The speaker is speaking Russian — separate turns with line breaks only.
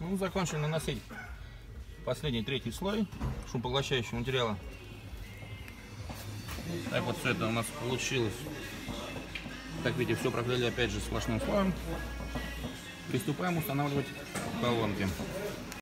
Ну, закончили наносить последний третий слой шумопоглощающего материала. Так вот все это у нас получилось. Так видите, все проклеили опять же сплошным слоем. Приступаем устанавливать колонки.